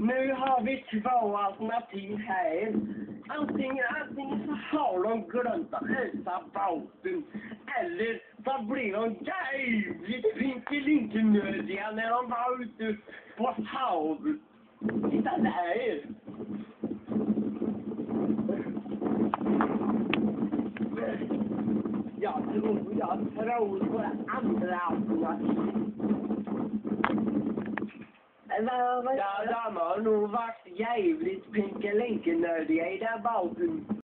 Nu har vi två alternativ här. Antingen, antingen så har de glömt att hälsa båten. Eller så blir de jävligt vinkelinkenödiga när de var ute på havet. Titta där! Jag tror, jag tror på det andra Vad, vad, de har nog varit jävligt pinkelinkenödiga i den båten.